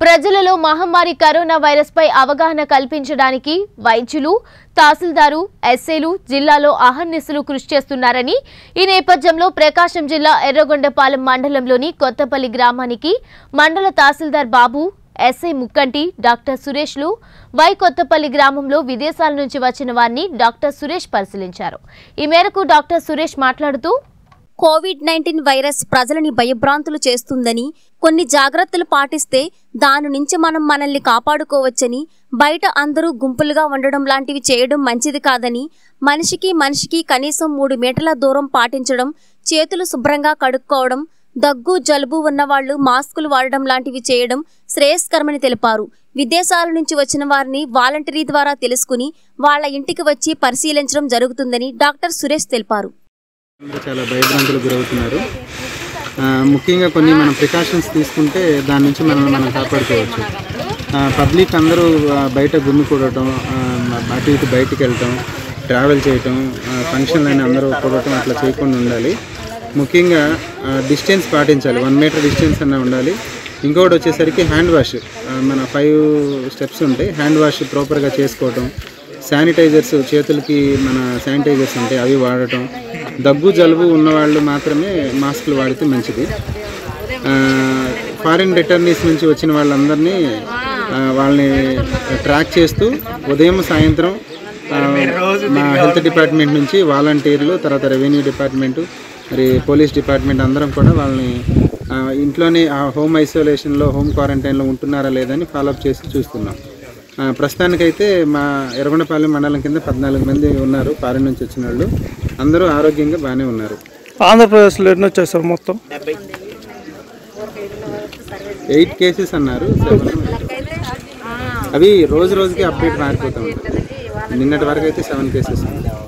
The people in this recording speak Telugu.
ప్రజలలో మహమ్మారి కరోనా వైరస్ పై అవగాహన కల్పించడానికి వైద్యులు తహసీల్దారు ఎస్ఏలు జిల్లాలో అహర్నిశలు కృషి చేస్తున్నారని ఈ నేపథ్యంలో ప్రకాశం జిల్లా ఎర్రగొండపాలెం మండలంలోని కొత్తపల్లి గ్రామానికి మండల తహసీల్దార్ బాబు ఎస్ఐ ముక్కంటి డాక్టర్ సురేష్లు వై కొత్తపల్లి గ్రామంలో విదేశాల నుంచి వచ్చిన వారిని డాక్టర్ సురేష్ పరిశీలించారు. ఈ మేరకు డాక్టర్ సురేష్ మాట్లాడుతూ కోవిడ్ నైన్టీన్ వైరస్ ప్రజలని భయభ్రాంతులు చేస్తుందని కొన్ని జాగ్రత్తలు పాటిస్తే దాని నుంచి మనం మనల్ని కాపాడుకోవచ్చని బయట అందరూ గుంపులుగా ఉండడం లాంటివి చేయడం మంచిది కాదని మనిషికి మనిషికి కనీసం మూడు మీటర్ల దూరం పాటించడం చేతులు శుభ్రంగా కడుక్కోవడం దగ్గు జలుబు ఉన్నవాళ్ళు మాస్కులు వాడడం లాంటివి చేయడం శ్రేయస్కరమని తెలిపారు. విదేశాల నుంచి వచ్చిన వారిని వాలంటరీ ద్వారా తెలుసుకుని వాళ్ళ ఇంటికి వచ్చి పరిశీలించడం జరుగుతుందని డాక్టర్ సురేష్ తెలిపారు. చాలా భయభ్రాంతులకు గురవుతున్నారు. ముఖ్యంగా కొన్ని మనం ప్రికాషన్స్ తీసుకుంటే దాని నుంచి మనం మనం కాపాడుకోవచ్చు. పబ్లిక్ అందరూ బయట గుమ్మి కూడటం అటు ఇటు బయటికి వెళ్ళటం ట్రావెల్ చేయటం ఫంక్షన్లు అయినా అందరూ కూడటం అట్లా చేయకుండా ఉండాలి. ముఖ్యంగా డిస్టెన్స్ పాటించాలి. వన్ మీటర్ డిస్టెన్స్ అన్న ఉండాలి. ఇంకొకటి వచ్చేసరికి హ్యాండ్ వాష్. మన ఫైవ్ స్టెప్స్ ఉంటాయి. హ్యాండ్ వాష్ ప్రాపర్గా చేసుకోవటం శానిటైజర్స్ చేతులకి మన శానిటైజర్స్ ఉంటాయి అవి వాడటం. దగ్గు జలుబు ఉన్నవాళ్ళు మాత్రమే మాస్కులు వాడితే మంచిది. ఫారిన్ రిటర్నీస్ నుంచి వచ్చిన వాళ్ళందరినీ వాళ్ళని ట్రాక్ చేస్తూ ఉదయం సాయంత్రం మా హెల్త్ డిపార్ట్మెంట్ నుంచి వాలంటీర్లు తర్వాత రెవెన్యూ డిపార్ట్మెంటు మరి పోలీస్ డిపార్ట్మెంట్ అందరం కూడా వాళ్ళని ఇంట్లోనే ఆ హోమ్ ఐసోలేషన్లో హోమ్ క్వారంటైన్లో ఉంటున్నారా లేదని ఫాలోఅప్ చేసి చూస్తున్నాం. ప్రస్తుతానికైతే మా ఎర్రగొండపాలెం మండలం కింద పద్నాలుగు మంది ఉన్నారు ఫారిన్ నుంచి వచ్చిన వాళ్ళు. అందరూ ఆరోగ్యంగా బాగానే ఉన్నారు. ఆంధ్రప్రదేశ్లో ఎన్ని వచ్చాయి సార్ మొత్తం? ఎయిట్ కేసెస్ అన్నారు. అవి రోజు రోజుకి అప్డేట్ మారిపోతూ ఉంటాయి. నిన్నటి వరకు అయితే సెవెన్ కేసెస్. ఉన్నాయి